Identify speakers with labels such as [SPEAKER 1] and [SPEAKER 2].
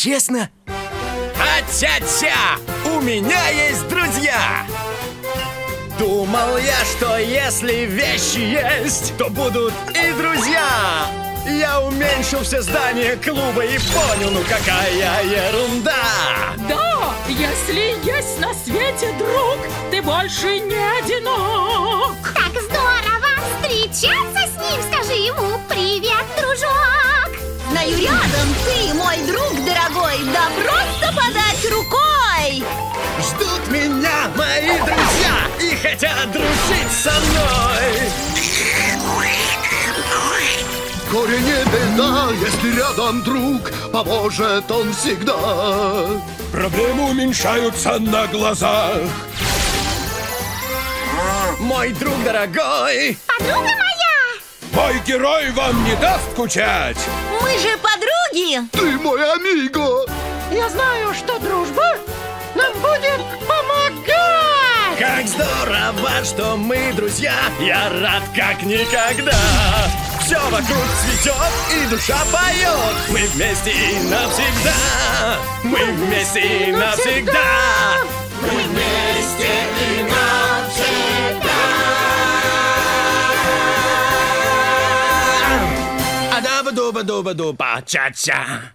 [SPEAKER 1] честно?
[SPEAKER 2] А-тя-тя! У меня есть друзья! Думал я, что если вещи есть, то будут и друзья! Я уменьшил все здания клуба и понял, ну какая ерунда!
[SPEAKER 3] Да, если есть на свете друг, ты больше не одинок.
[SPEAKER 4] Знаю рядом, ты мой друг дорогой, да просто подать рукой.
[SPEAKER 2] Ждут меня мои друзья и хотят дружить со мной!
[SPEAKER 5] Горе не беда, если рядом друг, поможет он всегда.
[SPEAKER 6] Проблемы уменьшаются на глазах.
[SPEAKER 2] Мой друг дорогой!
[SPEAKER 7] Подруга моя!
[SPEAKER 6] Мой герой вам не даст скучать.
[SPEAKER 4] Мы же подруги.
[SPEAKER 5] Ты мой амиго.
[SPEAKER 3] Я знаю, что дружба нам будет помогать.
[SPEAKER 2] Как здорово, что мы друзья! Я рад как никогда! Все вокруг цветет и душа поет! Мы вместе и навсегда! Мы вместе и навсегда! ba do ba do ba do ba cha cha.